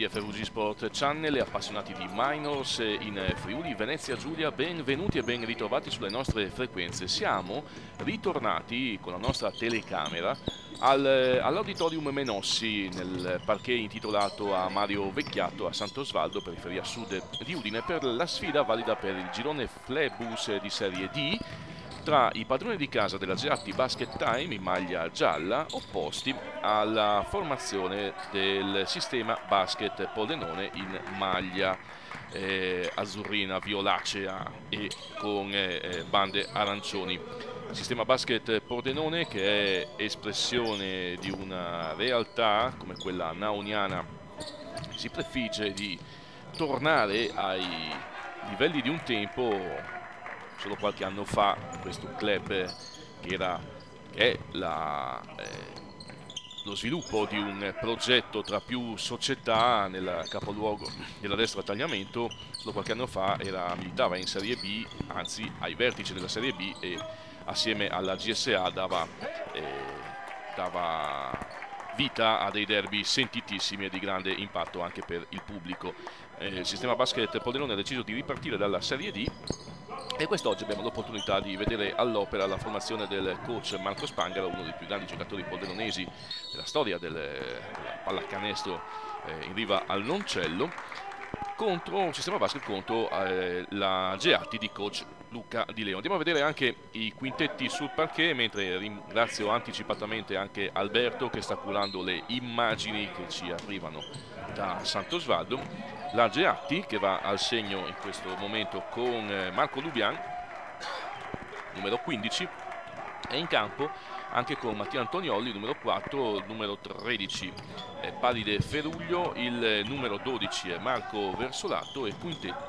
Di FVG Sport Channel e appassionati di minors in Friuli, Venezia Giulia, benvenuti e ben ritrovati sulle nostre frequenze. Siamo ritornati con la nostra telecamera al, all'Auditorium Menossi nel parquet intitolato a Mario Vecchiato a Sant'Osvaldo, periferia sud di Udine, per la sfida valida per il girone Flebus di Serie D tra i padroni di casa della Geatti Basket Time in maglia gialla opposti alla formazione del sistema basket Podenone in maglia eh, azzurrina, violacea e con eh, bande arancioni. Sistema basket Pordenone che è espressione di una realtà come quella nauniana si prefigge di tornare ai livelli di un tempo solo qualche anno fa questo club che era che è la, eh, lo sviluppo di un progetto tra più società nel capoluogo della destra tagliamento solo qualche anno fa era, militava in Serie B anzi ai vertici della Serie B e assieme alla GSA dava, eh, dava vita a dei derby sentitissimi e di grande impatto anche per il pubblico. Eh, il sistema basket Poderone ha deciso di ripartire dalla Serie D e quest'oggi abbiamo l'opportunità di vedere all'opera la formazione del coach Marco Spangaro, uno dei più grandi giocatori polveronesi della storia del, della pallacanestro eh, in riva al Noncello, contro un sistema basket contro eh, la Geatti di coach Luca Di Leo. Andiamo a vedere anche i quintetti sul parquet, mentre ringrazio anticipatamente anche Alberto che sta curando le immagini che ci arrivano da Sant'Osvaldo la Geatti che va al segno in questo momento con eh, Marco Lubian numero 15 e in campo anche con Mattia Antonioli numero 4 numero 13 eh, Palide Feruglio il numero 12 è Marco Versolato e,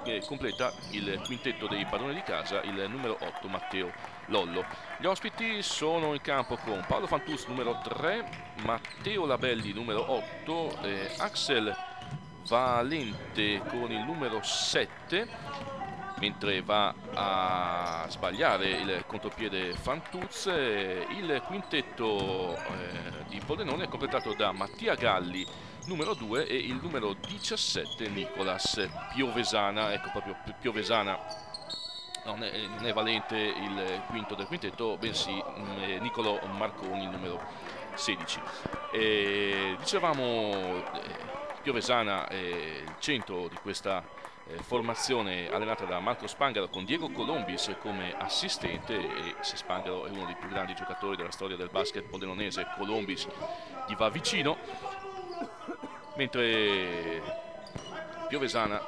e completa il quintetto dei padroni di casa il numero 8 Matteo Lollo. Gli ospiti sono in campo con Paolo Fantus numero 3 Matteo Labelli numero 8 eh, Axel Valente con il numero 7 mentre va a sbagliare il contropiede Fantuz il quintetto eh, di Podenone è completato da Mattia Galli numero 2 e il numero 17 Nicolas Piovesana. Ecco proprio Piovesana. Non è, non è Valente il quinto del quintetto bensì mm, Nicolo Marconi numero 16 e, dicevamo eh, Piovesana è il centro di questa eh, formazione allenata da Marco Spangaro con Diego Colombis come assistente e se Spangaro è uno dei più grandi giocatori della storia del basket podenonese Colombis gli va vicino mentre Piovesana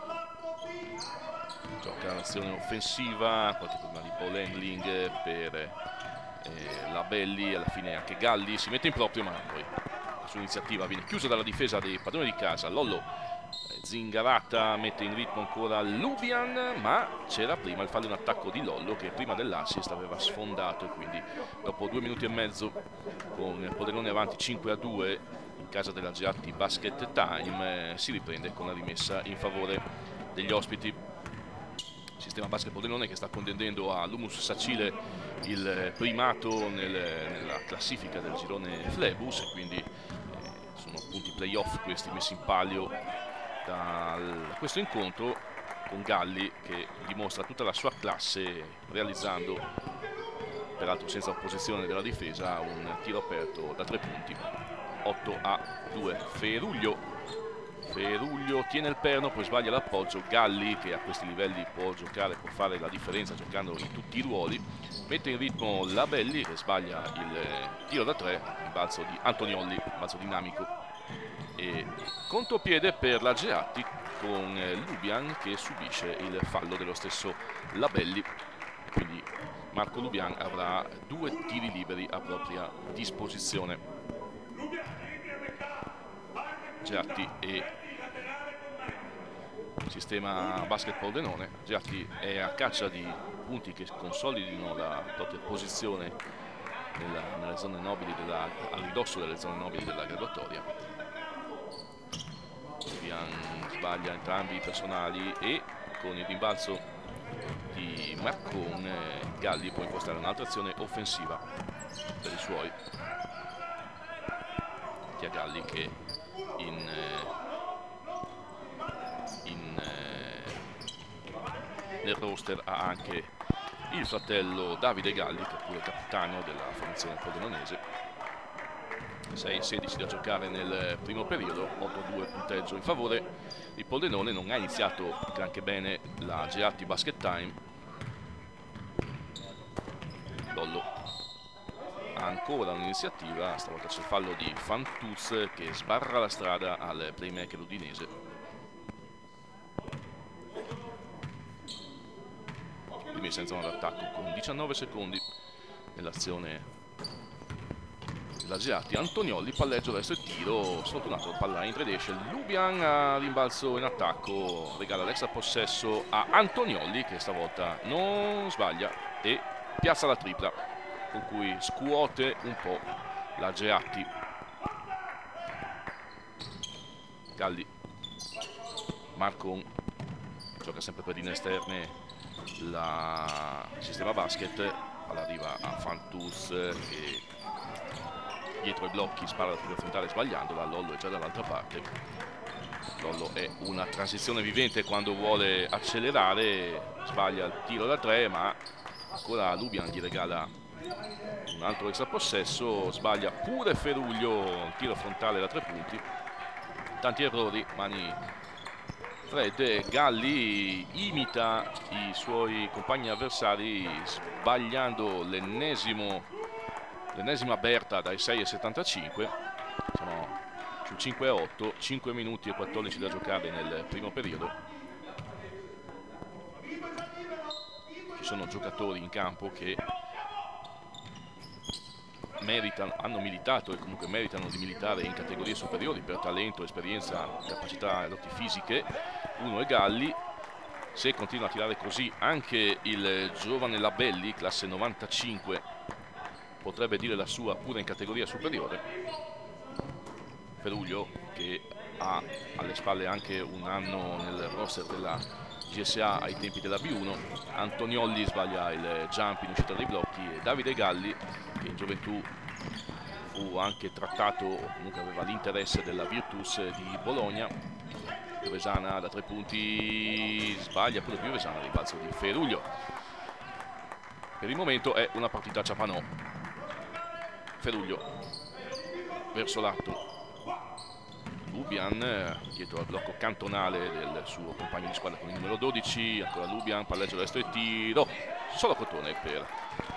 gioca l'azione offensiva qualche problema di ball handling per eh, la Belli alla fine anche Galli si mette in proprio ma poi su iniziativa viene chiusa dalla difesa dei padroni di casa Lollo eh, Zingarata mette in ritmo ancora Lubian ma c'era prima il fallo in attacco di Lollo che prima dell'assist aveva sfondato e quindi dopo due minuti e mezzo con Poderone avanti 5 a 2 in casa della Giatti Basket Time eh, si riprende con la rimessa in favore degli ospiti. Sistema basket Podenone che sta contendendo a Lumus Sacile il primato nel, nella classifica del girone Flebus e quindi sono appunto i playoff questi messi in palio da questo incontro con Galli che dimostra tutta la sua classe realizzando peraltro senza opposizione della difesa un tiro aperto da tre punti 8 a 2 Feruglio Feruglio tiene il perno, poi sbaglia l'appoggio. Galli, che a questi livelli può giocare, può fare la differenza giocando in tutti i ruoli, mette in ritmo Labelli che sbaglia il tiro da tre, balzo di Antoniolli, balzo dinamico. E contropiede per la Geatti con Lubian che subisce il fallo dello stesso Labelli. Quindi Marco Lubian avrà due tiri liberi a propria disposizione. Geatti e sistema basketball Denone. Giatti è a caccia di punti che consolidino la propria posizione nella, nelle zone nobili della, a ridosso delle zone nobili della graduatoria. Milan sbaglia entrambi i personali e con il rimbalzo di Marcone Galli può impostare un'altra azione offensiva per i suoi. Sia Galli che in, eh, in, eh, nel roster ha anche il fratello Davide Galli che è pure capitano della formazione polonese. 6-16 da giocare nel primo periodo 8-2 punteggio in favore. Il Poldenone non ha iniziato anche bene la Gerati Basket Time. Lollo ancora un'iniziativa stavolta c'è il fallo di Fantuz che sbarra la strada al playmaker udinese. Primi senza un attacco con 19 secondi. Nell'azione dell'Asiati Antoniolli, palleggio verso il tiro sfortunato palla in ed esce Lubian rimbalzo in attacco regala l'extra possesso a Antoniolli che stavolta non sbaglia e piazza la tripla con cui scuote un po' la Geatti. Galli Marcon gioca sempre per linee esterne la sistema basket palla arriva a Fantus che dietro i blocchi spara la tiro frontale sbagliandola Lollo è già dall'altra parte. Lollo è una transizione vivente quando vuole accelerare sbaglia il tiro da tre ma ancora Lubian gli regala un altro extra possesso sbaglia pure Feruglio tiro frontale da tre punti. Tanti errori mani fredde Galli imita i suoi compagni avversari sbagliando l'ennesimo l'ennesima Berta dai 6,75 siamo sul 5,8 5 minuti e 14 da giocare nel primo periodo. Ci sono giocatori in campo che meritano, hanno militato e comunque meritano di militare in categorie superiori per talento, esperienza, capacità e doti fisiche. Uno è Galli. Se continua a tirare così anche il giovane Labelli classe 95 potrebbe dire la sua pure in categoria superiore. Peruglio che ha alle spalle anche un anno nel roster della GSA ai tempi della B1 Antoniolli sbaglia il jump in uscita dei blocchi. E Davide Galli che in gioventù fu anche trattato comunque aveva l'interesse della Virtus di Bologna. Piovesana da tre punti sbaglia pure Piovesana rimbalzo di Feruglio per il momento è una partita a Ciapanò Feruglio verso l'atto Lubian eh, dietro al blocco cantonale del suo compagno di squadra con il numero 12 ancora Lubian, palleggio destro e tiro. Solo cotone per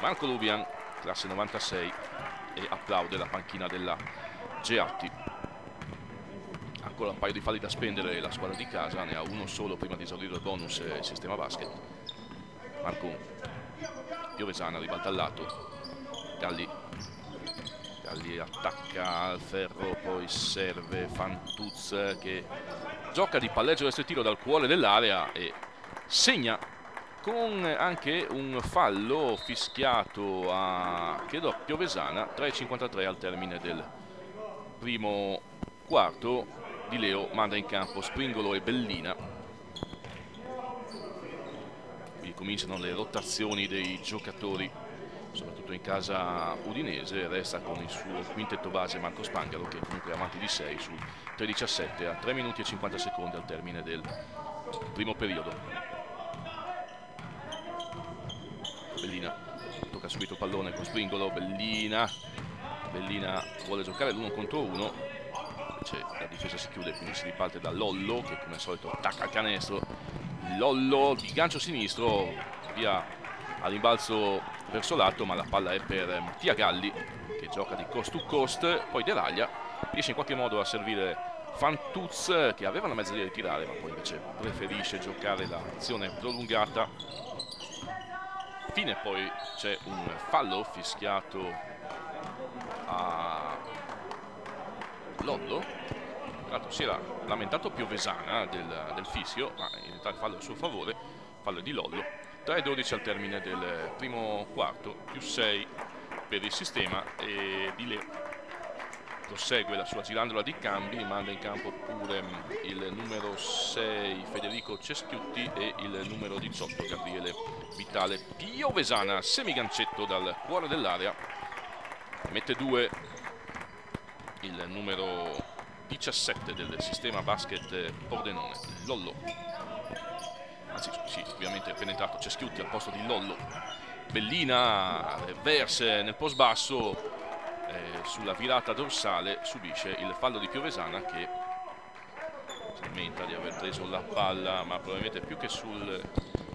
Marco Lubian classe 96 e applaude la panchina della Geatti ancora un paio di falli da spendere la squadra di casa ne ha uno solo prima di esaurire il bonus il sistema basket. Marco Piovesana ribalta al lato. Galli Galli attacca al ferro, poi serve Fantuz che gioca di palleggio il tiro dal cuore dell'area e segna con anche un fallo fischiato a credo Piovesana 3.53 al termine del primo quarto di Leo manda in campo Springolo e Bellina. Qui cominciano le rotazioni dei giocatori soprattutto in casa udinese, resta con il suo quintetto base Marco Spangalo che comunque è avanti di 6 su 3-17 a 3 minuti e 50 secondi al termine del primo periodo. Bellina tocca subito il pallone con Springolo, Bellina, Bellina vuole giocare l'uno contro uno, invece la difesa si chiude quindi si riparte da Lollo che come al solito attacca il canestro, Lollo di gancio sinistro, via a rimbalzo verso l'alto ma la palla è per Mattia Galli che gioca di coast to coast. Poi deraglia riesce in qualche modo a servire Fantuz che aveva la mezza di ritirare ma poi invece preferisce giocare l'azione prolungata. Fine poi c'è un fallo fischiato a Lollo. Tra l'altro si era lamentato Piovesana del, del fischio ma in realtà il fallo è a suo favore fallo di Lollo 3-12 al termine del primo quarto, più 6 per il sistema e Di Le prosegue la sua girandola di cambi, manda in campo pure il numero 6 Federico Ceschiutti e il numero 18 Gabriele Vitale. Piovesana, semigancetto dal cuore dell'area, mette 2 il numero 17 del sistema basket Pordenone, Lollo anzi sì, ovviamente è penetrato Ceschiutti al posto di Lollo. Bellina, verse nel post basso, eh, sulla virata dorsale subisce il fallo di Piovesana che lamenta di aver preso la palla, ma probabilmente più che sul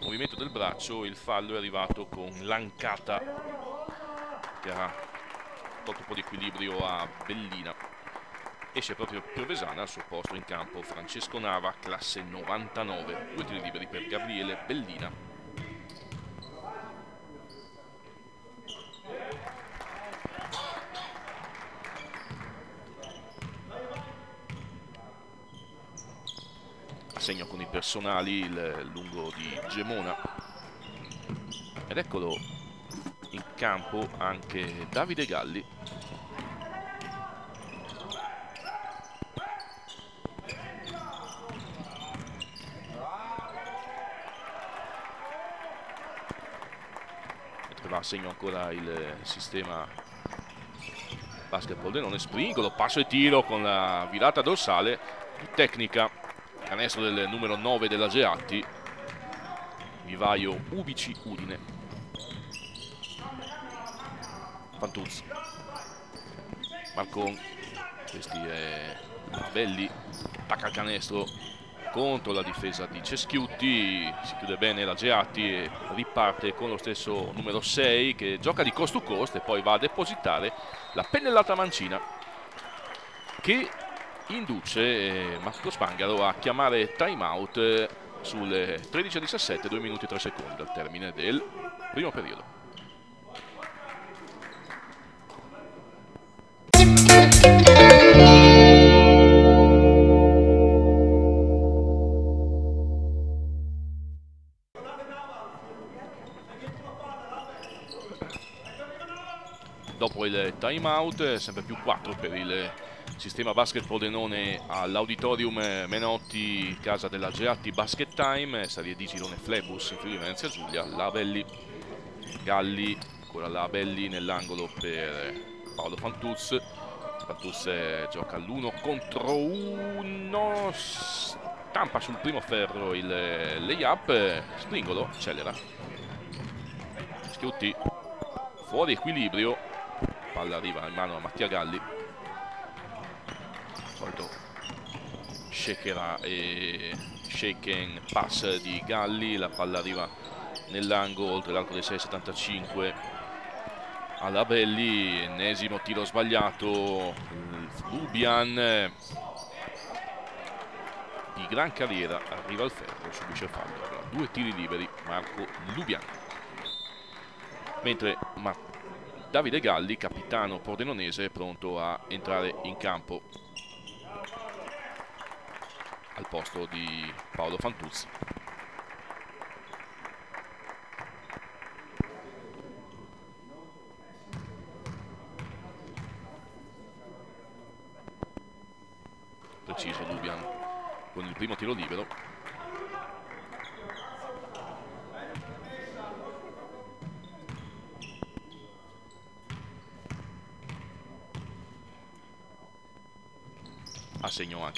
movimento del braccio il fallo è arrivato con l'ancata che ha tolto un po' di equilibrio a Bellina esce proprio Piovesana al suo posto in campo. Francesco Nava classe 99 due tiri liberi per Gabriele Bellina. Segno con i personali il lungo di Gemona. Ed eccolo in campo anche Davide Galli va a segno ancora il sistema basketball Denone Springolo, passo e tiro con la virata dorsale tecnica canestro del numero 9 della Geatti vivaio Ubici Udine. Fantuz Marcon questi è Belli attacca il canestro contro la difesa di Ceschiutti si chiude bene la Geatti e riparte con lo stesso numero 6 che gioca di cost to cost e poi va a depositare la pennellata mancina che induce eh, Marco Spangaro a chiamare time out sulle 13.17, 2 minuti e 3 secondi al termine del primo periodo. Dopo il time out, sempre più 4 per il sistema basket Podenone all'auditorium Menotti, casa della Geatti Basket Time, Serie D Girone Flebus in Friuli Venezia Giulia, Labelli, Galli, ancora Labelli nell'angolo per Paolo Fantuz, Fantuz gioca all'uno contro uno, stampa sul primo ferro il layup, Springolo accelera, Schiutti, fuori equilibrio, palla arriva in mano a Mattia Galli, solito shakerà e shaken pass di Galli. La palla arriva nell'angolo oltre l'arco dei 6,75 alla Belli ennesimo tiro sbagliato. Lubian di gran carriera arriva al ferro subisce il fallo. Due tiri liberi Marco Lubian. Mentre Ma Davide Galli capitano pordenonese pronto a entrare in campo al posto di Paolo Fantuzzi. Preciso Lubian con il primo tiro libero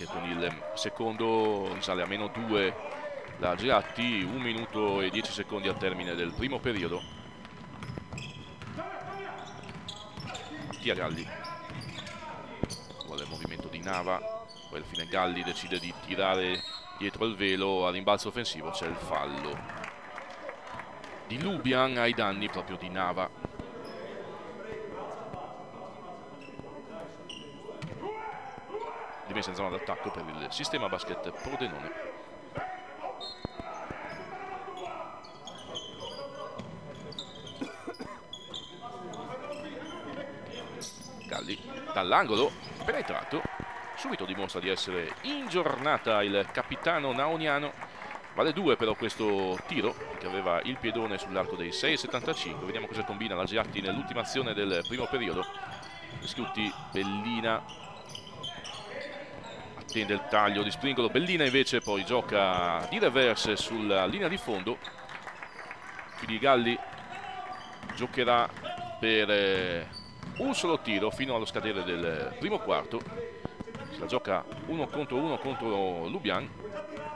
anche con il secondo sale a meno 2 la Giratti 1 minuto e 10 secondi al termine del primo periodo. Tia Galli vuole il movimento di Nava poi alla fine Galli decide di tirare dietro il velo a rimbalzo offensivo c'è il fallo di Lubian ai danni proprio di Nava in zona d'attacco per il sistema basket Prodenone. Galli dall'angolo, penetrato, subito dimostra di essere in giornata il capitano naoniano. Vale 2 però questo tiro che aveva il piedone sull'arco dei 6,75. Vediamo cosa combina la Giatti nell'ultima azione del primo periodo. Schiutti, Bellina, attende il taglio di Springolo Bellina invece poi gioca di reverse sulla linea di fondo. Quindi Galli giocherà per eh, un solo tiro fino allo scadere del primo quarto. Se la gioca uno contro uno contro Lubian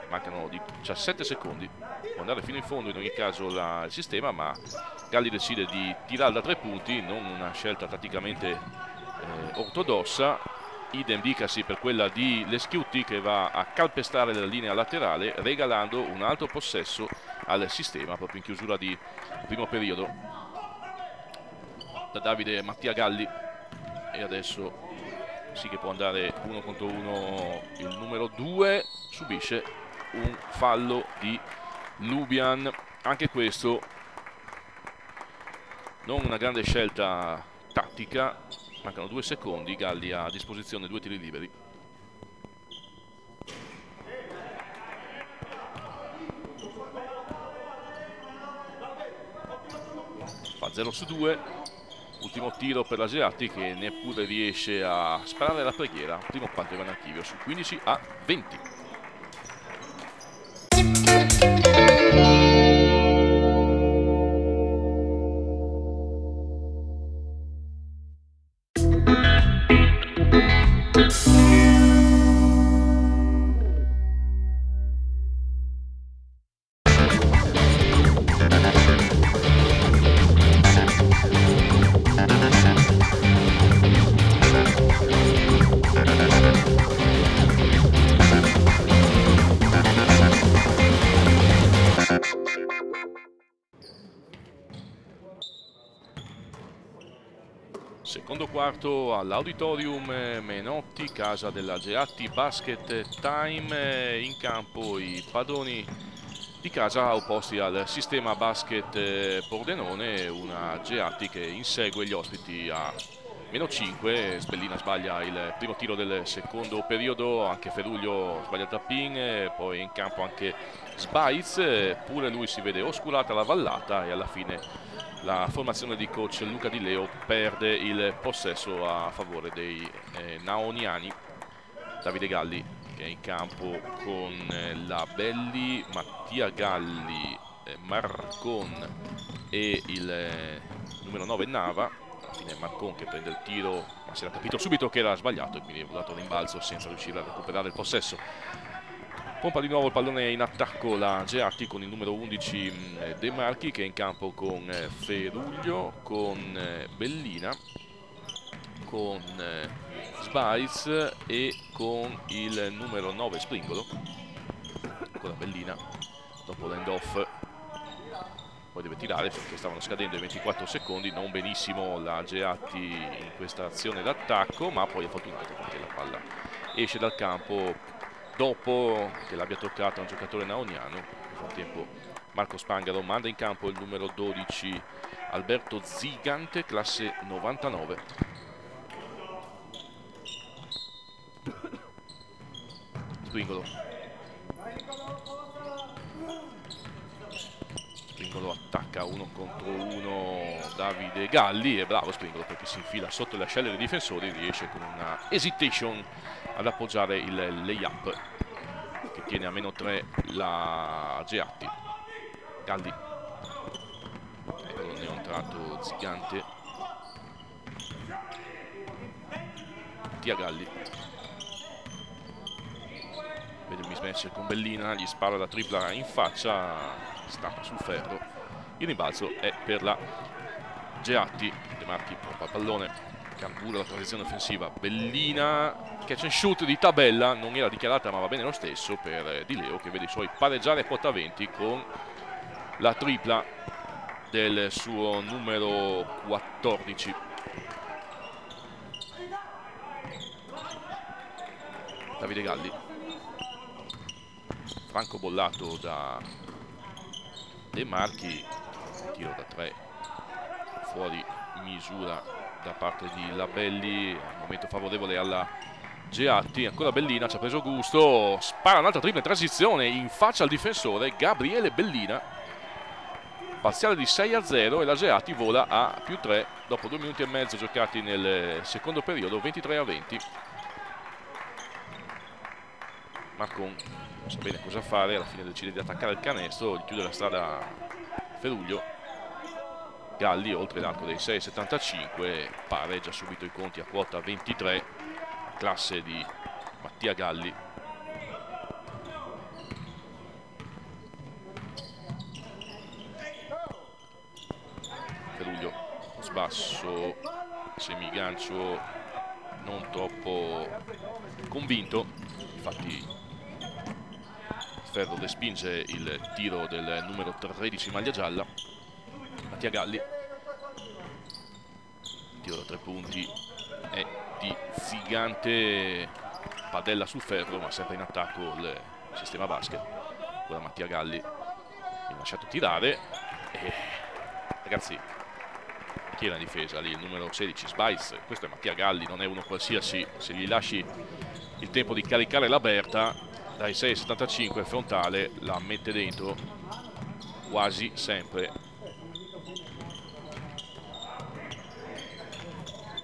mancano 17 secondi. Può andare fino in fondo in ogni caso la, il sistema ma Galli decide di tirare da tre punti non una scelta praticamente eh, ortodossa idem dicasi per quella di Leschiutti che va a calpestare la linea laterale regalando un altro possesso al sistema proprio in chiusura di primo periodo. Da Davide Mattia Galli. E adesso sì che può andare uno contro uno. Il numero 2 subisce un fallo di Lubian. Anche questo non una grande scelta tattica mancano due secondi Galli ha a disposizione due tiri liberi. Fa 0 su 2 ultimo tiro per l'Asiati che neppure riesce a sparare la preghiera. Primo quarto Ivan Archivio su 15 a 20 quarto all'Auditorium Menotti, casa della Geatti Basket Time, in campo i padroni di casa opposti al sistema basket Pordenone, una Geatti che insegue gli ospiti a meno 5, Sbellina sbaglia il primo tiro del secondo periodo, anche Feruglio sbaglia il tapping, poi in campo anche Sbaiz, pure lui si vede oscurata la vallata e alla fine la formazione di coach Luca Di Leo perde il possesso a favore dei eh, naoniani. Davide Galli che è in campo con eh, la Belli, Mattia Galli, eh, Marcon e il eh, numero 9 Nava. Alla fine Marcon che prende il tiro ma si era capito subito che era sbagliato e quindi è volato rimbalzo senza riuscire a recuperare il possesso Pompa di nuovo il pallone in attacco la Geatti con il numero 11 mm, De Marchi che è in campo con eh, Feruglio, con eh, Bellina, con eh, Sbaiz e con il numero 9 Springolo. Ancora Bellina dopo l'end off poi deve tirare perché stavano scadendo i 24 secondi non benissimo la Geatti in questa azione d'attacco ma poi è fortunato perché la palla esce dal campo dopo che l'abbia toccato un giocatore naoniano. Nel frattempo Marco Spangaro manda in campo il numero 12 Alberto Zigante, classe 99. Springolo. Springolo attacca uno contro uno Davide Galli e bravo Springolo perché si infila sotto le ascelle dei difensori riesce con una hesitation ad appoggiare il layup che tiene a meno 3 la Geatti. Galli. Ecco non è un tratto zigante. Tia Galli. Vede il mismatch con Bellina gli spara la tripla in faccia stappa sul ferro. Il rimbalzo è per la Geatti De Marchi pompa il pallone cambura la transizione offensiva Bellina catch and shoot di tabella non era dichiarata ma va bene lo stesso per Di Leo che vede i suoi pareggiare a quota 20 con la tripla del suo numero 14 Davide Galli. Franco bollato da De Marchi tiro da 3 fuori misura da parte di Labelli, momento favorevole alla Geatti, ancora Bellina, ci ha preso gusto, spara un'altra tripla in transizione in faccia al difensore Gabriele Bellina, parziale di 6 a 0 e la Geatti vola a più 3 dopo due minuti e mezzo giocati nel secondo periodo, 23 a 20. Marcon non sa bene cosa fare, alla fine decide di attaccare il canestro, gli chiude la strada Feruglio Galli oltre l'arco dei 6,75 pareggia subito i conti a quota 23 classe di Mattia Galli. Peruglio sbasso semigancio non troppo convinto infatti Ferro respinge il tiro del numero 13 maglia gialla. Mattia Galli. Tiro da tre punti. È di Zigante padella sul ferro ma sempre in attacco il sistema basket. Ora Mattia Galli. Viene lasciato tirare. E ragazzi chi è la difesa lì? Il numero 16 Spice. Questo è Mattia Galli non è uno qualsiasi. Se gli lasci il tempo di caricare la Berta dai 6,75 frontale la mette dentro quasi sempre.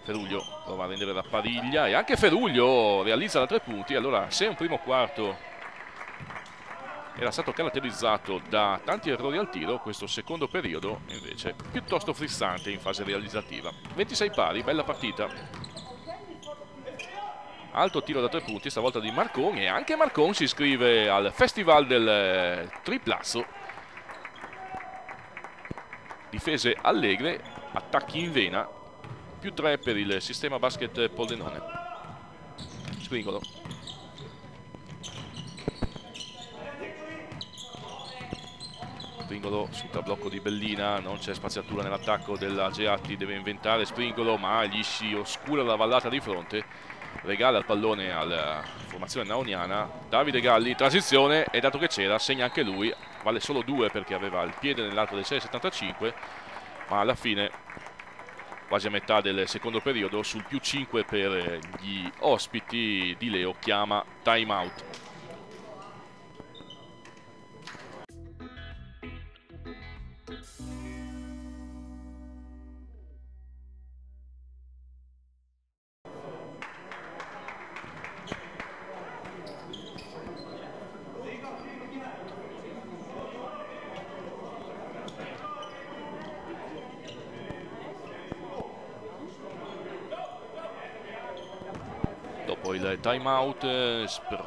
Feruglio prova a rendere la pariglia e anche Feruglio realizza da tre punti. Allora se un primo quarto era stato caratterizzato da tanti errori al tiro questo secondo periodo invece piuttosto frizzante in fase realizzativa. 26 pari, bella partita alto tiro da tre punti stavolta di Marcon e anche Marcon si iscrive al festival del eh, triplasso. Difese allegre attacchi in vena più tre per il sistema basket Poldenone. Springolo Springolo sul blocco di Bellina non c'è spaziatura nell'attacco della Geatti deve inventare Springolo ma gli si oscura la vallata di fronte regala il pallone alla formazione naoniana. Davide Galli, transizione e dato che c'era segna anche lui. Vale solo due perché aveva il piede nell'alto del 6,75 ma alla fine quasi a metà del secondo periodo sul più 5 per gli ospiti di Leo chiama time out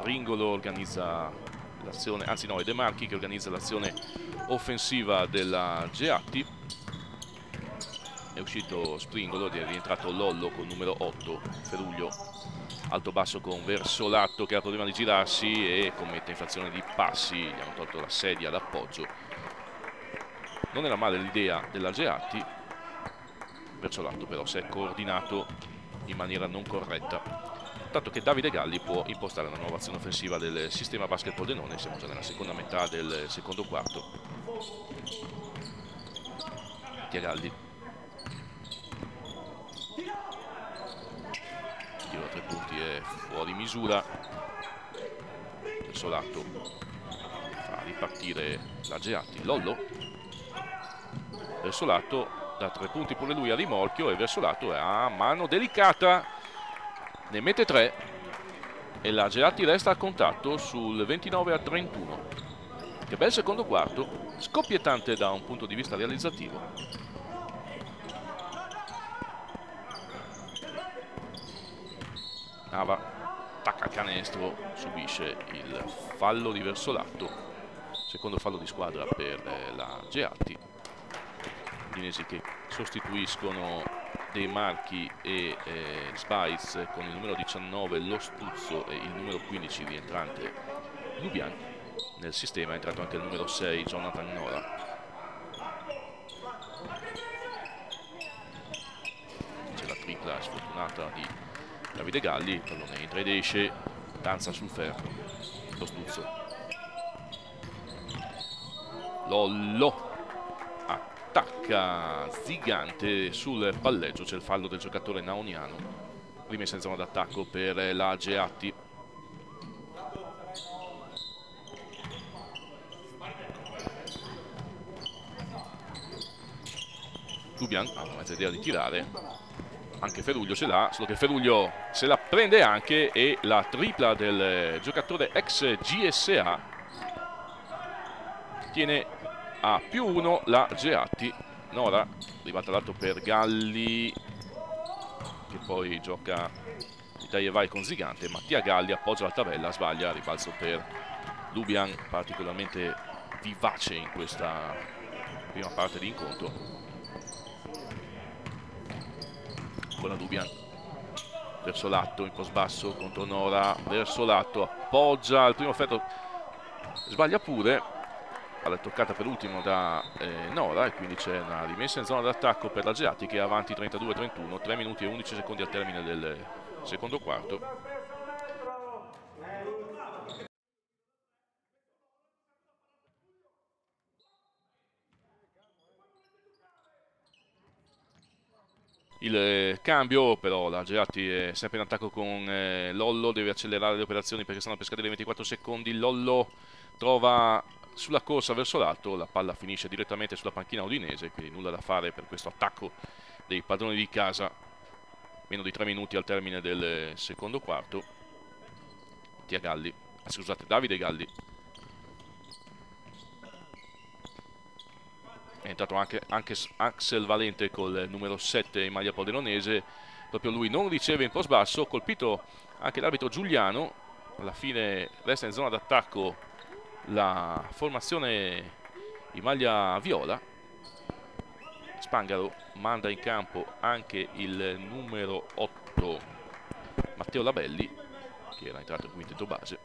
Springolo organizza l'azione, anzi no, è De Marchi che organizza l'azione offensiva della Geatti. È uscito Springolo, è rientrato Lollo con numero 8, Feruglio alto basso con Versolatto che ha problema di girarsi e commette infrazione di passi, gli hanno tolto la sedia d'appoggio. Non era male l'idea della Geatti, Versolatto però si è coordinato in maniera non corretta tanto che Davide Galli può impostare una nuova azione offensiva del sistema basketball Denone, siamo già nella seconda metà del secondo quarto. Tia Galli. Tiro a tre punti è fuori misura. Verso l'atto fa ripartire la Geatti. Lollo. Verso l'atto da tre punti pure lui a rimorchio e verso l'atto è a mano delicata ne mette 3 e la Gelati resta a contatto sul 29 a 31 che bel secondo quarto scoppiettante da un punto di vista realizzativo. Nava attacca il canestro subisce il fallo di verso lato secondo fallo di squadra per la Geatti Dinesi che sostituiscono dei Marchi e eh, Spice con il numero 19 Lo Stuzzo e il numero 15 rientrante Lubian. Nel sistema è entrato anche il numero 6 Jonathan Nora c'è la tripla sfortunata di Davide Galli pallone entra ed esce danza sul ferro Lo Stuzzo Lollo attacca Zigante sul palleggio, c'è il fallo del giocatore naoniano. Rimessa in zona d'attacco per la Geatti. Dubian ha una mezza idea di tirare. Anche Feruglio ce l'ha, solo che Feruglio se la prende anche e la tripla del giocatore ex GSA tiene a più 1 la Geatti. Nora arrivata dato per Galli che poi gioca Italia vai con Zigante, Mattia Galli appoggia la tabella, sbaglia, ribalzo per Lubian, particolarmente vivace in questa prima parte di incontro. Con la Lubian verso l'atto in post basso contro Nora, verso l'atto, appoggia il primo ferro, sbaglia pure, palla toccata per ultimo da eh, Nora e quindi c'è una rimessa in zona d'attacco per la Geati che è avanti 32-31, 3 minuti e 11 secondi al termine del secondo quarto. il eh, cambio però la Gerati è sempre in attacco con eh, Lollo deve accelerare le operazioni perché stanno per scadere 24 secondi Lollo trova sulla corsa verso l'alto la palla finisce direttamente sulla panchina udinese quindi nulla da fare per questo attacco dei padroni di casa. Meno di 3 minuti al termine del secondo quarto. Tia Galli ah, scusate Davide Galli. È entrato anche, anche Axel Valente col numero 7 in maglia podenonese proprio lui non riceve in post basso colpito anche l'arbitro Giuliano. Alla fine resta in zona d'attacco la formazione in maglia viola. Spangaro manda in campo anche il numero 8 Matteo Labelli che era entrato in quintetto base.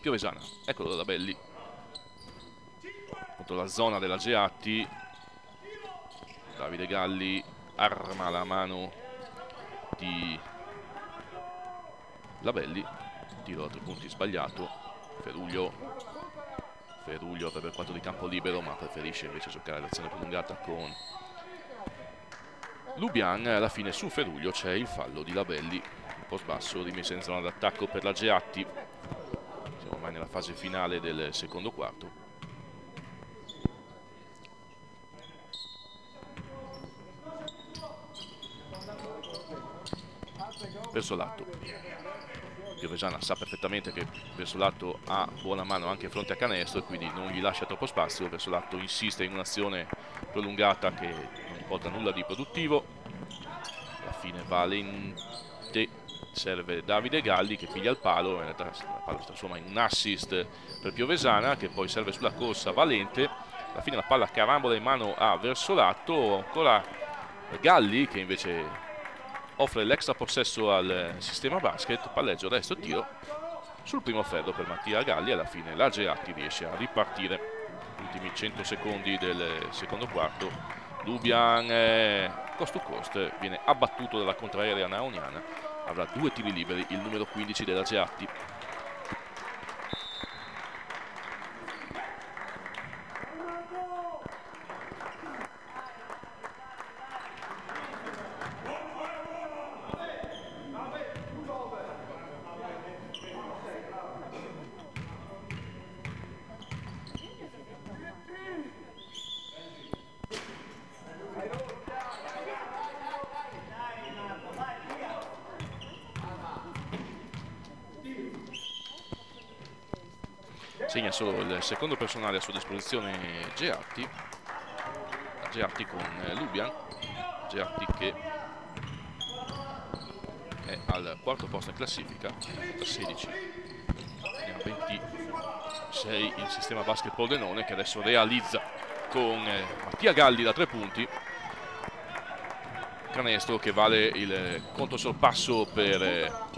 Piovesana, eccolo Labelli. Contro la zona della Geatti. Davide Galli arma la mano di Labelli. Tiro a tre punti sbagliato Feruglio Feruglio avrebbe il quadro di campo libero ma preferisce invece giocare l'azione prolungata con Lubian alla fine su Feruglio c'è il fallo di Labelli. Un po' sbasso rimessa in zona d'attacco per la Geatti. Siamo ormai nella fase finale del secondo quarto. Verso l'atto. Piovesana sa perfettamente che verso l'atto ha buona mano anche fronte a canestro e quindi non gli lascia troppo spazio. Verso l'atto insiste in un'azione prolungata che non porta nulla di produttivo. Alla fine Valente serve Davide Galli che piglia il palo, in realtà la palla si trasforma in un assist per Piovesana che poi serve sulla corsa Valente. Alla fine la palla carambola in mano a verso l'atto, ancora Galli che invece offre l'extra possesso al sistema basket, palleggio, resto, tiro sul primo ferro per Mattia Galli alla fine la Geatti riesce a ripartire. Ultimi 100 secondi del secondo quarto. Lubian eh, cost to cost viene abbattuto dalla contraerea naoniana. Avrà due tiri liberi il numero 15 della Geatti segna solo il secondo personale a sua disposizione Geatti. Geatti con eh, Lubian. Geatti che è al quarto posto in classifica da 16 ne ha 26 il sistema basketball Denone che adesso realizza con eh, Mattia Galli da tre punti. Canestro che vale il conto sorpasso per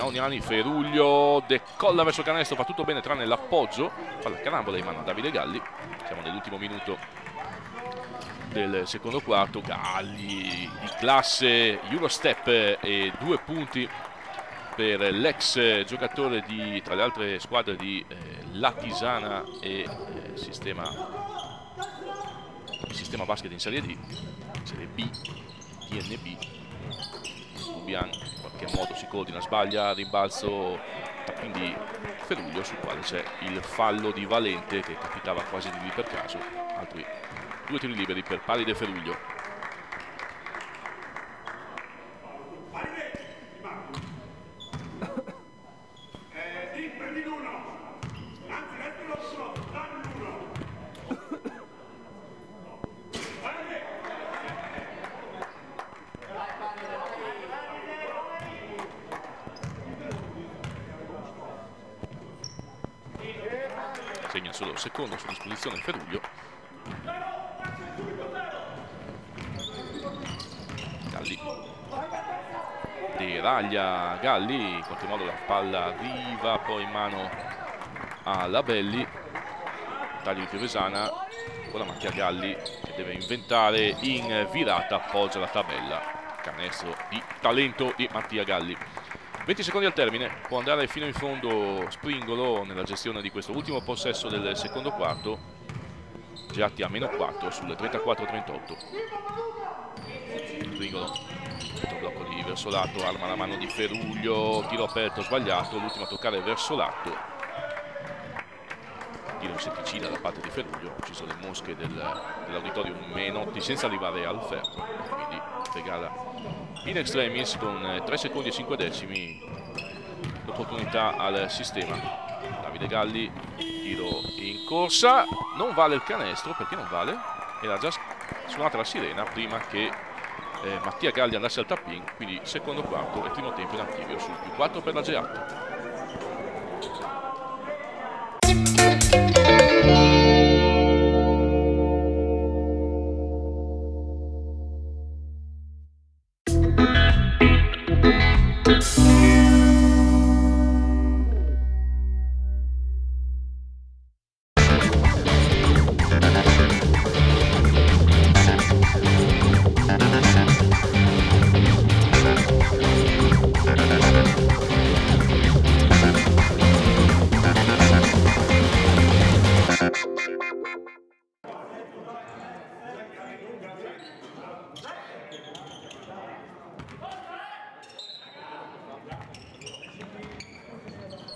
Nauniani, Feruglio, decolla verso il canestro, fa tutto bene tranne l'appoggio, fa la carambola in mano a Davide Galli, siamo nell'ultimo minuto del secondo quarto, Galli di classe, Eurostep e due punti per l'ex giocatore di, tra le altre squadre di eh, Latisana e eh, sistema, sistema basket in Serie D, Serie B, DNB, Lubian qualche modo si coordina, sbaglia, rimbalzo, quindi Feruglio sul quale c'è il fallo di Valente che capitava quasi di lì per caso, altri due tiri liberi per Palide Feruglio. segna solo il secondo su disposizione Feruglio Galli deraglia Galli in qualche modo la palla arriva poi in mano a Labelli. Taglio di Piovesana con la macchia Galli che deve inventare in virata appoggia la tabella. Canestro di talento di Mattia Galli. 20 secondi al termine, può andare fino in fondo Springolo nella gestione di questo ultimo possesso del secondo quarto, Giatti a meno 4 sul 34-38. Springolo, blocco di verso lato, arma la mano di Feruglio, tiro aperto sbagliato, l'ultimo a toccare verso lato. Tiro insetticida da parte di Feruglio, ci sono le mosche del, dell'auditorio Menotti senza arrivare al ferro, quindi regala in extremis con 3 secondi e 5 decimi l'opportunità al sistema. Davide Galli tiro in corsa non vale il canestro perché non vale? Era già suonata la sirena prima che eh, Mattia Galli andasse al tapping quindi secondo quarto e primo tempo in attivio sul più 4 per la Geat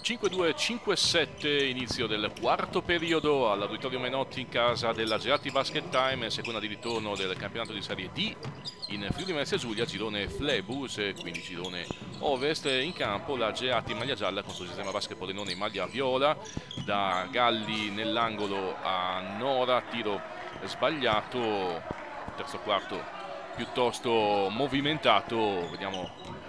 5-7 inizio del quarto periodo. all'Auditorio Menotti in casa della Gerati Basket Time, seconda di ritorno del campionato di Serie D in Friuli Venezia Giulia, girone Flebus, quindi girone Ovest, in campo la Gerati in maglia gialla contro il sistema basket Podenone in maglia viola, da Galli nell'angolo a Nora, tiro sbagliato, terzo quarto piuttosto movimentato, vediamo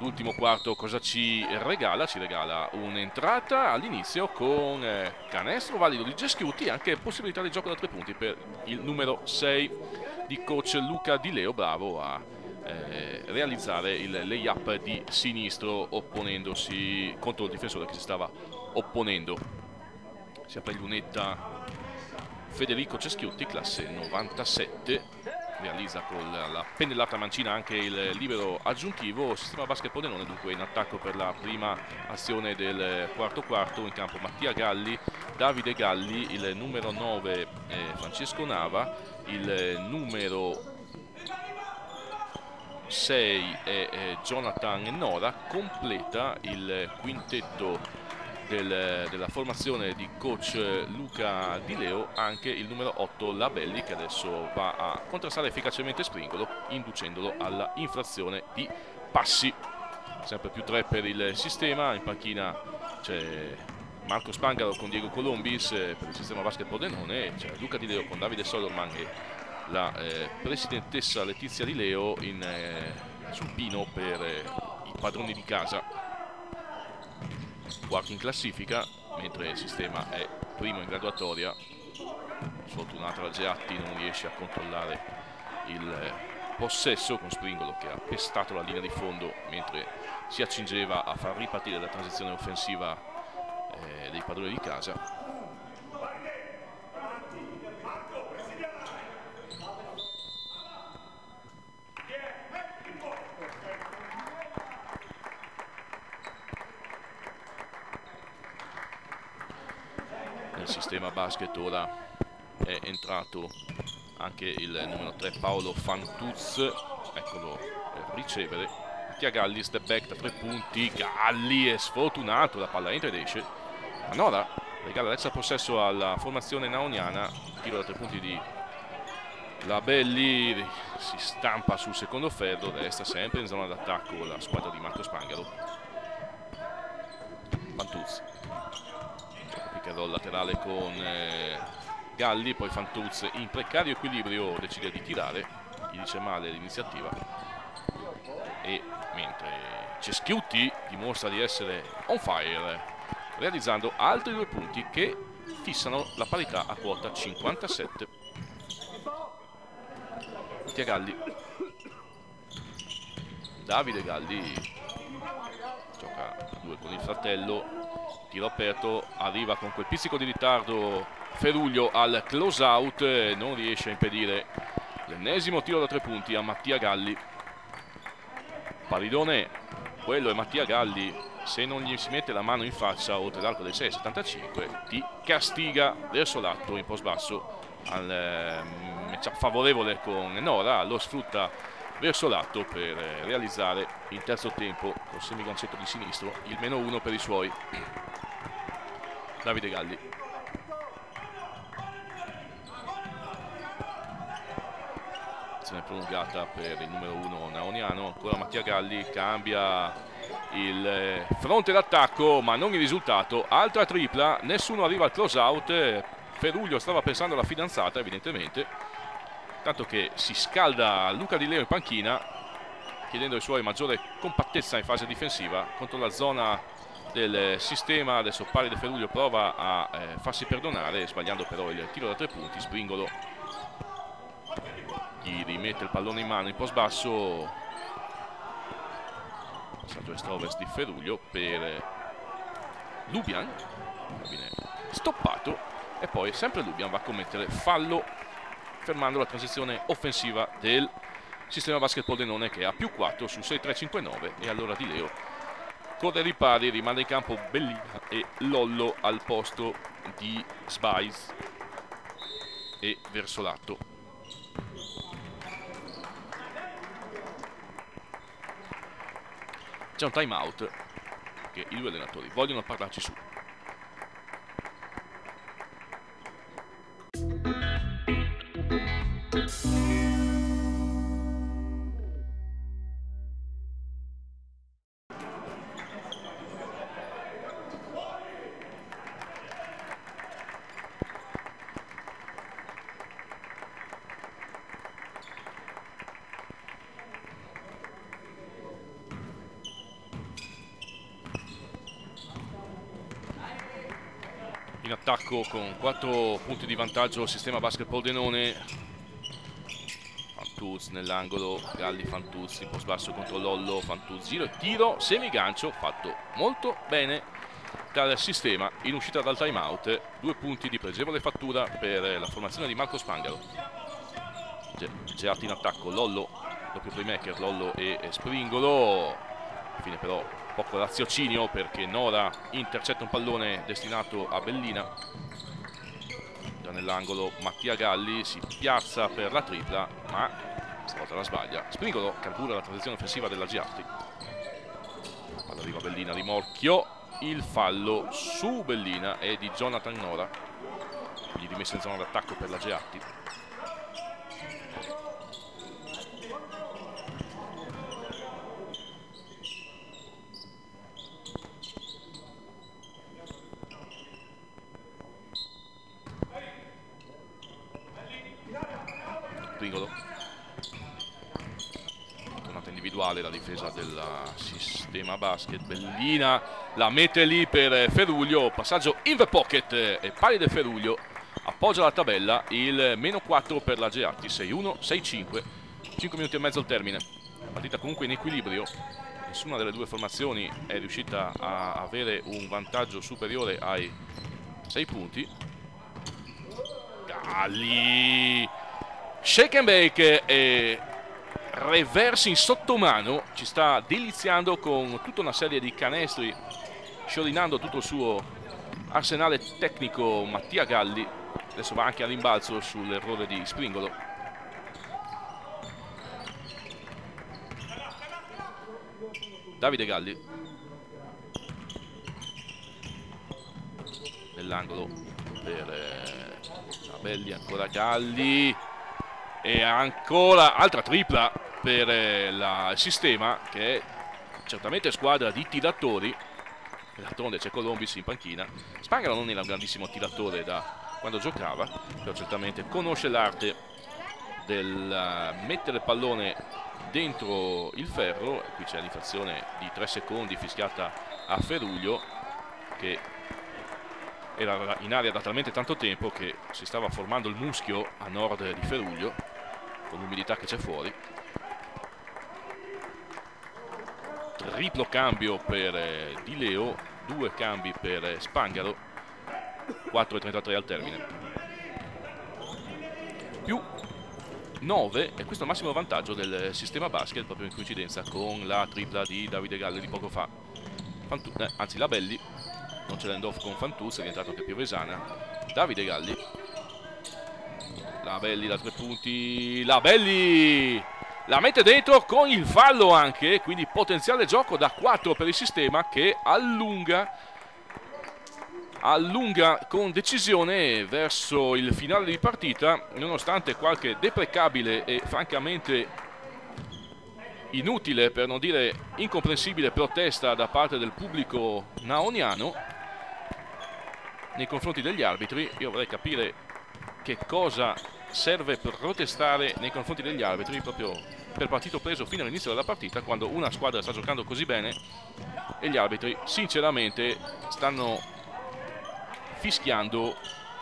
l'ultimo quarto cosa ci regala? Ci regala un'entrata all'inizio con eh, canestro valido di Geschiuti anche possibilità di gioco da tre punti per il numero 6 di coach Luca Di Leo, bravo a eh, realizzare il layup di sinistro opponendosi contro il difensore che si stava opponendo. Si apre lunetta Federico Ceschiutti, classe 97 realizza con la pennellata mancina anche il libero aggiuntivo. Sistema basket Podenone dunque in attacco per la prima azione del quarto quarto. In campo Mattia Galli Davide Galli il numero 9 eh, Francesco Nava il numero 6 è eh, Jonathan Nora. Completa il quintetto del, della formazione di coach Luca Di Leo anche il numero 8 Labelli che adesso va a contrastare efficacemente Springolo inducendolo alla infrazione di passi. Sempre più 3 per il sistema in panchina c'è Marco Spangaro con Diego Colombis eh, per il sistema basket Podenone c'è Luca Di Leo con Davide Solomon e la eh, presidentessa Letizia Di Leo in, eh, sul pino per eh, i padroni di casa quarto in classifica mentre il sistema è primo in graduatoria. Sfortunato la Geatti non riesce a controllare il possesso con Springolo che ha pestato la linea di fondo mentre si accingeva a far ripartire la transizione offensiva eh, dei padroni di casa sistema basket ora è entrato anche il numero 3 Paolo Fantuz. Eccolo per ricevere. Mattia Galli step back da tre punti. Galli è sfortunato la palla entra ed esce. Manora regala l'extra possesso alla formazione naoniana. Tiro da tre punti di Labelli. Si stampa sul secondo ferro resta sempre in zona d'attacco la squadra di Marco Spangaro. Fantuz and laterale con eh, Galli, poi Fantuz in precario equilibrio decide di tirare, gli dice male l'iniziativa e mentre Ceschiutti dimostra di essere on fire realizzando altri due punti che fissano la parità a quota 57. Mattia Galli. Davide Galli gioca due con il fratello, tiro aperto, arriva con quel pizzico di ritardo Feruglio al close out, non riesce a impedire l'ennesimo tiro da tre punti a Mattia Galli. Paridone, quello è Mattia Galli, se non gli si mette la mano in faccia oltre l'arco del 6,75 ti castiga verso l'atto in post basso al eh, favorevole con Nora, lo sfrutta verso l'atto per eh, realizzare il terzo tempo col semigancetto di sinistro, il meno uno per i suoi. Davide Galli. Azione prolungata per il numero uno Naoniano, ancora Mattia Galli, cambia il eh, fronte d'attacco ma non il risultato, altra tripla, nessuno arriva al close out, Feruglio stava pensando alla fidanzata evidentemente, tanto che si scalda Luca Di Leo in panchina chiedendo ai suoi maggiore compattezza in fase difensiva contro la zona del sistema. Adesso Pari De Feruglio prova a eh, farsi perdonare sbagliando però il tiro da tre punti Springolo gli rimette il pallone in mano in post basso passaggio est-ovest di Feruglio per Lubian stoppato e poi sempre Lubian va a commettere fallo fermando la transizione offensiva del sistema basketball Denone che ha più 4 su 6-3-5-9 e allora Di Leo corre ripari, rimane in campo Bellina e Lollo al posto di Sbais e verso l'atto c'è un time out che i due allenatori vogliono parlarci su attacco con 4 punti di vantaggio sistema basketball Denone Fantuz nell'angolo Galli Fantuz in post basso contro Lollo Fantuz giro e tiro semigancio fatto molto bene dal sistema in uscita dal time out due punti di pregevole fattura per la formazione di Marco Spangaro. Gerati in attacco Lollo doppio playmaker Lollo e Springolo. Fine però poco raziocinio perché Nora intercetta un pallone destinato a Bellina. Già nell'angolo Mattia Galli si piazza per la tripla ma stavolta la sbaglia. Springolo carbura la transizione offensiva della Giatti palla arriva Bellina rimorchio il fallo su Bellina è di Jonathan Nora gli rimessa in zona d'attacco per la Giatti Springolo tornata individuale la difesa del sistema basket. Bellina la mette lì per Feruglio passaggio in the pocket e pari del Feruglio appoggia la tabella il meno 4 per la Geatti 6-1, 6-5 5 minuti e mezzo al termine. Partita comunque in equilibrio nessuna delle due formazioni è riuscita a avere un vantaggio superiore ai 6 punti. Galli shake and bake e reversi in sottomano. Ci sta deliziando con tutta una serie di canestri sciorinando tutto il suo arsenale tecnico Mattia Galli. Adesso va anche a rimbalzo sull'errore di Springolo. Davide Galli. Nell'angolo per eh, Belli ancora Galli e ancora altra tripla per eh, il sistema che è certamente squadra di tiratori. D'altronde c'è Colombis in panchina. Spangalo non era un grandissimo tiratore da quando giocava però certamente conosce l'arte del uh, mettere il pallone dentro il ferro. Qui c'è l'infrazione di 3 secondi fischiata a Feruglio che era in aria da talmente tanto tempo che si stava formando il muschio a nord di Feruglio con l'umidità che c'è fuori. Triplo cambio per eh, Di Leo due cambi per eh, Spangaro 4,33 al termine. Più 9 e questo è il massimo vantaggio del sistema basket proprio in coincidenza con la tripla di Davide Galli di poco fa. Fantu eh, anzi la Belli non c'è l'end off con Fantuz è rientrato anche Piovesana Davide Galli. La Belli da tre punti. La Belli la mette dentro con il fallo anche quindi potenziale gioco da 4 per il sistema che allunga allunga con decisione verso il finale di partita nonostante qualche deprecabile e francamente inutile per non dire incomprensibile protesta da parte del pubblico naoniano nei confronti degli arbitri. Io vorrei capire che cosa serve per protestare nei confronti degli arbitri proprio per partito preso fino all'inizio della partita quando una squadra sta giocando così bene e gli arbitri sinceramente stanno fischiando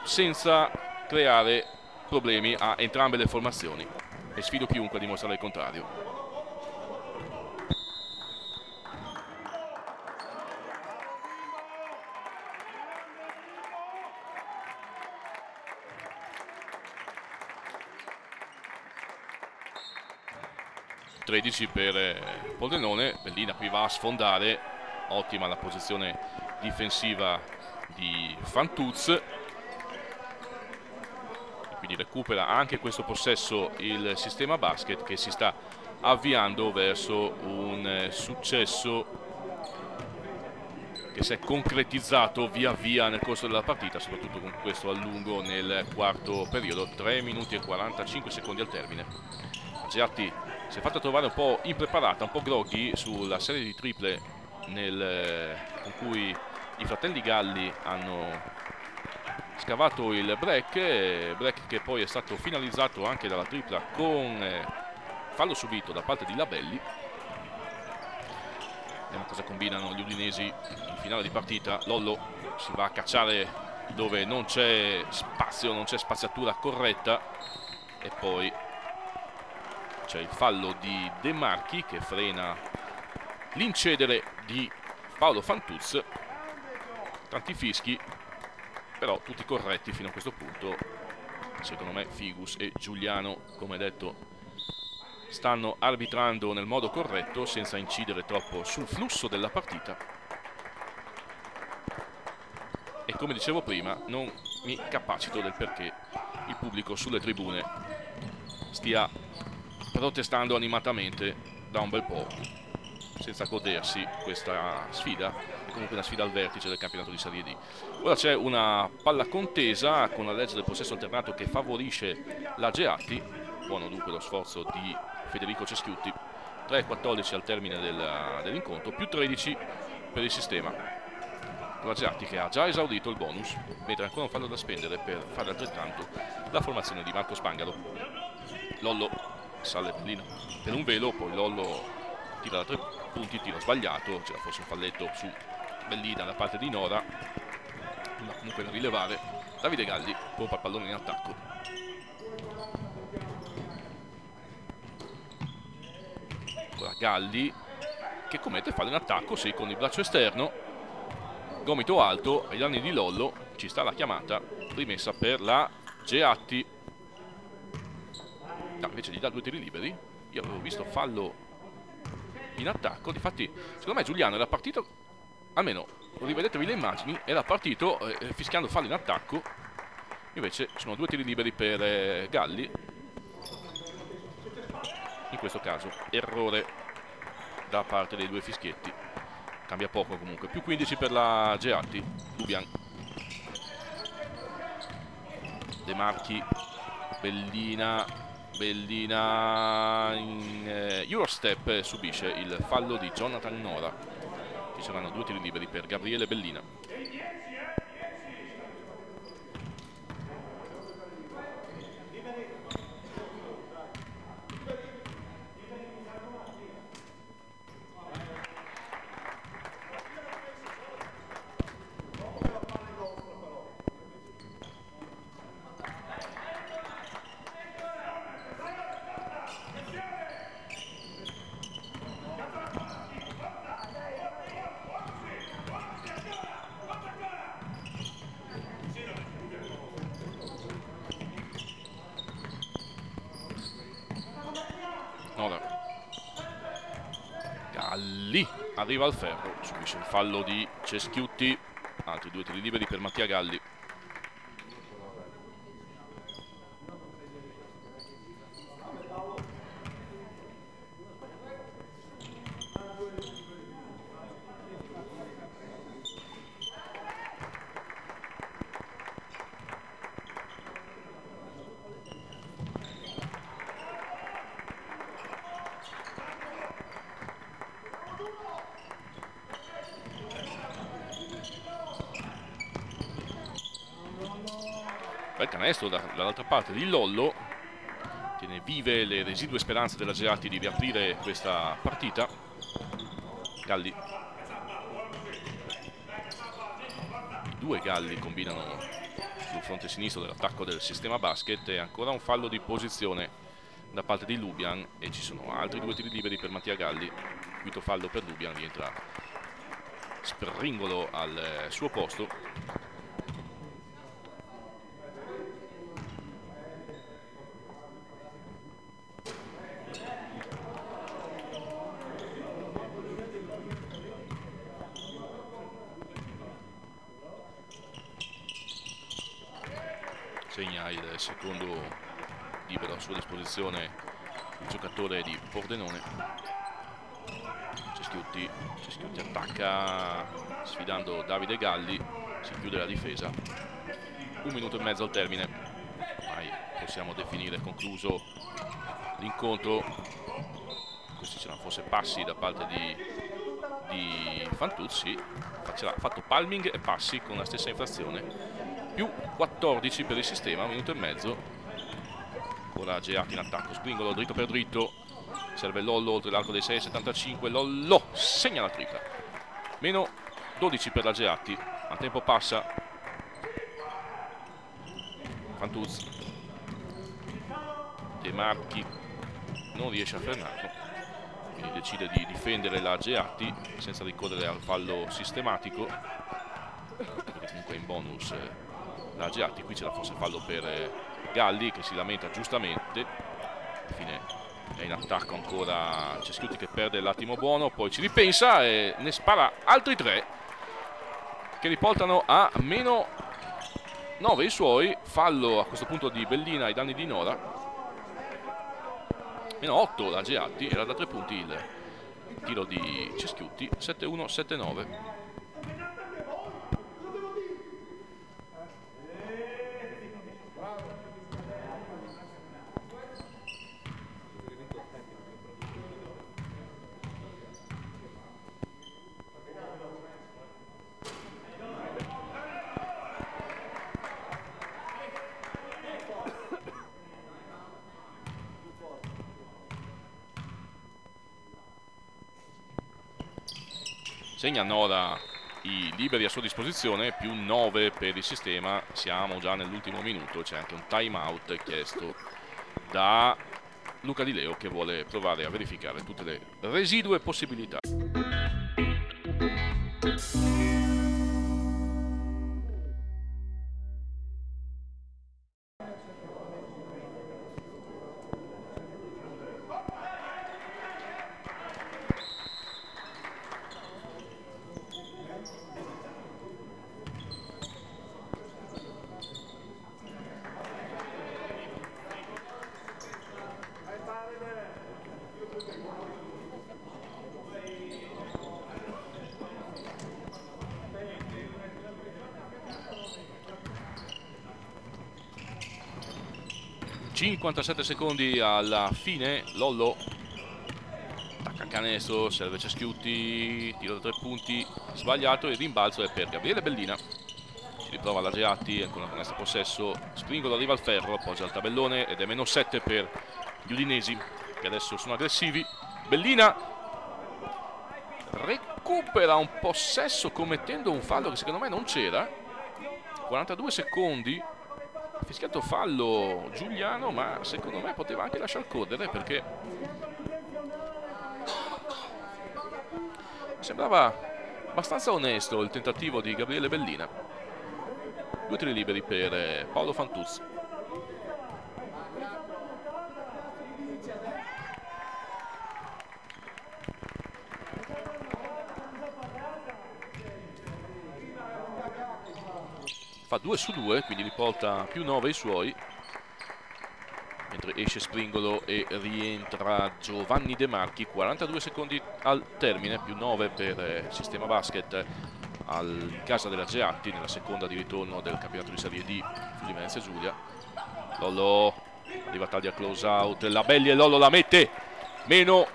senza creare problemi a entrambe le formazioni. E sfido chiunque a dimostrare il contrario 13 per eh, Poldenone, Bellina qui va a sfondare, ottima la posizione difensiva di Fantuz, quindi recupera anche questo possesso il sistema basket che si sta avviando verso un eh, successo che si è concretizzato via via nel corso della partita, soprattutto con questo allungo nel quarto periodo, 3 minuti e 45 secondi al termine. Giatti si è fatta trovare un po' impreparata, un po' groggy sulla serie di triple nel, con cui i fratelli Galli hanno scavato il break, break che poi è stato finalizzato anche dalla tripla con eh, fallo subito da parte di Labelli. Vediamo cosa combinano gli udinesi in finale di partita. Lollo si va a cacciare dove non c'è spazio, non c'è spaziatura corretta e poi c'è il fallo di De Marchi che frena l'incedere di Paolo Fantuz. Tanti fischi però tutti corretti fino a questo punto. Secondo me Figus e Giuliano come detto stanno arbitrando nel modo corretto senza incidere troppo sul flusso della partita. E come dicevo prima non mi capacito del perché il pubblico sulle tribune stia protestando animatamente da un bel po' senza godersi questa sfida è comunque una sfida al vertice del campionato di Serie D. Ora c'è una palla contesa con la legge del possesso alternato che favorisce la Geatti. Buono dunque lo sforzo di Federico Ceschiutti 3-14 al termine del, dell'incontro più 13 per il sistema. La Geatti che ha già esaudito il bonus mentre ancora un fallo da spendere per fare altrettanto la formazione di Marco Spangalo. Lollo sale Bellina per un velo, poi Lollo tira da tre punti, tiro sbagliato, c'era forse un falletto su Bellina da parte di Nora, ma comunque da rilevare. Davide Galli pompa il pallone in attacco. Ora Galli che commette fallo in attacco, sì, con il braccio esterno, gomito alto, ai danni di Lollo, ci sta la chiamata, rimessa per la Geatti No, invece gli dà due tiri liberi. Io avevo visto fallo in attacco. Difatti, secondo me Giuliano era partito, almeno rivedetevi le immagini, era partito eh, fischiando fallo in attacco. Invece sono due tiri liberi per eh, Galli. In questo caso, errore da parte dei due fischietti. Cambia poco comunque. Più 15 per la Geatti. Lubian. De Marchi. Bellina Bellina in eh, Eurostep subisce il fallo di Jonathan Nora. Ci saranno due tiri liberi per Gabriele Bellina. Arriva al ferro, subisce un fallo di Ceschiutti, altri due tiri liberi per Mattia Galli. Canestro da, dall'altra parte di Lollo tiene vive le residue speranze della Gerati di riaprire questa partita. Galli. Due Galli combinano sul fronte sinistro dell'attacco del sistema basket e ancora un fallo di posizione da parte di Lubian e ci sono altri due tiri liberi per Mattia Galli. Quinto fallo per Lubian rientra Springolo al suo posto disposizione il giocatore di Pordenone. Ceschiutti, Ceschiutti attacca sfidando Davide Galli si chiude la difesa. Un minuto e mezzo al termine. Ormai possiamo definire concluso l'incontro. Questi c'erano forse passi da parte di, di Fantuzzi. Ha fatto palming e passi con la stessa infrazione. Più 14 per il sistema, un minuto e mezzo. Ancora Geati in attacco, Springolo dritto per dritto, serve Lollo oltre l'arco dei 6,75, Lollo segna la tripla. Meno 12 per la Geatti, a tempo passa. Fantuz. De Marchi non riesce a frenarlo, quindi decide di difendere la Geatti senza ricorrere al fallo sistematico, comunque in bonus la Geatti qui c'è la forse fallo per eh, Galli che si lamenta giustamente. Fine è in attacco ancora Ceschiuti che perde l'attimo buono poi ci ripensa e ne spara altri tre che riportano a meno 9 i suoi. Fallo a questo punto di Bellina ai danni di Nora. Meno 8 la Geatti era da 3 punti il tiro di Ceschiutti 7-1 segna Nora i liberi a sua disposizione più 9 per il sistema. Siamo già nell'ultimo minuto c'è anche un time out chiesto da Luca Di Leo che vuole provare a verificare tutte le residue possibilità 57 secondi alla fine. Lollo. Attacca canestro serve Ceschiutti tiro da tre punti sbagliato e rimbalzo è per Gabriele Bellina. Si riprova la Geatti ancora con questo possesso. Springolo arriva al ferro appoggia al tabellone ed è meno 7 per gli udinesi che adesso sono aggressivi. Bellina recupera un possesso commettendo un fallo che secondo me non c'era. 42 secondi fischiato fallo Giuliano ma secondo me poteva anche lasciar correre perché sembrava abbastanza onesto il tentativo di Gabriele Bellina. Due tiri liberi per Paolo Fantuzzi fa 2 su 2 quindi riporta più 9 i suoi. Mentre esce Springolo e rientra Giovanni De Marchi 42 secondi al termine più 9 per eh, Sistema Basket al casa della Geatti nella seconda di ritorno del campionato di Serie D Venezia Giulia. Lollo arriva taglia close out la Belli e Lollo la mette meno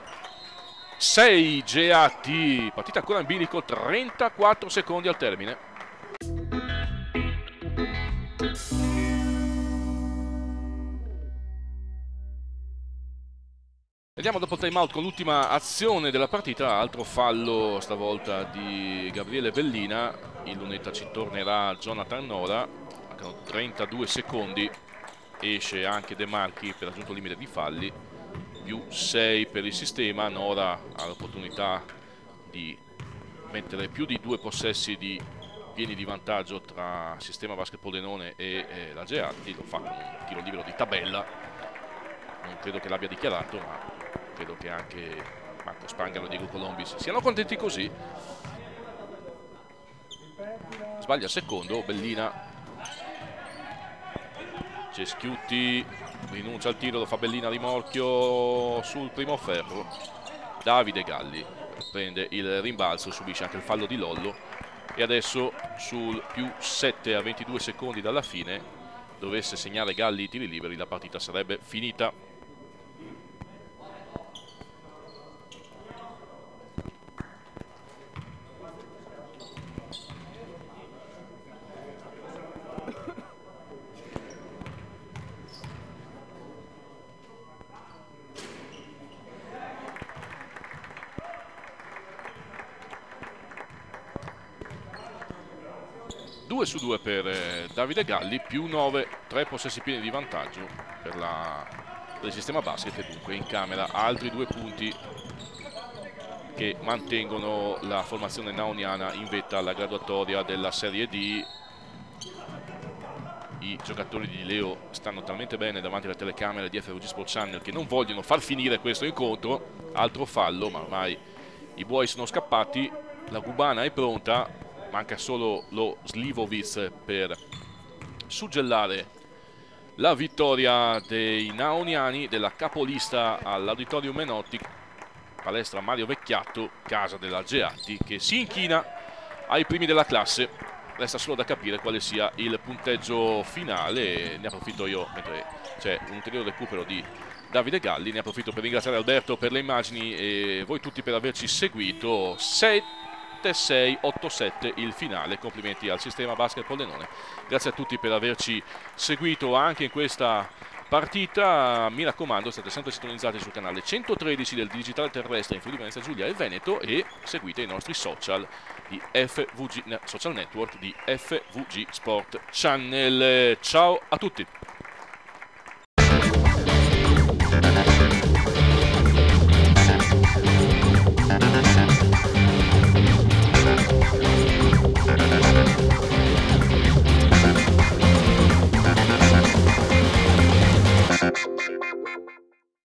6 Geatti partita ancora in bilico 34 secondi al termine Vediamo dopo il time out con l'ultima azione della partita, altro fallo stavolta di Gabriele Bellina, in lunetta ci tornerà Jonathan Nora, mancano 32 secondi, esce anche De Marchi per raggiunto il limite di falli, più 6 per il sistema, Nora ha l'opportunità di mettere più di due possessi di pieni di vantaggio tra sistema basketball Denone e eh, la Geatti, lo fa con un tiro libero di tabella, non credo che l'abbia dichiarato, ma credo che anche Marco Spangalo e Diego Colombis siano contenti così. Sbaglia il secondo Bellina. Ceschiutti rinuncia al tiro lo fa Bellina rimorchio sul primo ferro. Davide Galli prende il rimbalzo subisce anche il fallo di Lollo e adesso sul più 7 a 22 secondi dalla fine dovesse segnare Galli i tiri liberi la partita sarebbe finita 2 su 2 per eh, Davide Galli, più 9, 3 possessi pieni di vantaggio per, la, per il sistema basket e dunque in camera altri due punti che mantengono la formazione nauniana in vetta alla graduatoria della Serie D. I giocatori di Leo stanno talmente bene davanti alle telecamere di FVG Sport Channel che non vogliono far finire questo incontro. Altro fallo, ma ormai i buoi sono scappati. La cubana è pronta, manca solo lo Slivovic per suggellare la vittoria dei naoniani della capolista all'Auditorium Menotti palestra Mario Vecchiatto casa della Geatti che si inchina ai primi della classe. Resta solo da capire quale sia il punteggio finale. Ne approfitto io mentre c'è un ulteriore recupero di Davide Galli. Ne approfitto per ringraziare Alberto per le immagini e voi tutti per averci seguito. 7 7-6-8-7 il finale. Complimenti al sistema basketball Denone. Grazie a tutti per averci seguito anche in questa partita. Mi raccomando, state sempre sintonizzati sul canale 113 del Digitale Terrestre in Friuli Venezia Giulia e Veneto e seguite i nostri social di FVG Social Network di FVG Sport Channel. Ciao a tutti. bum bum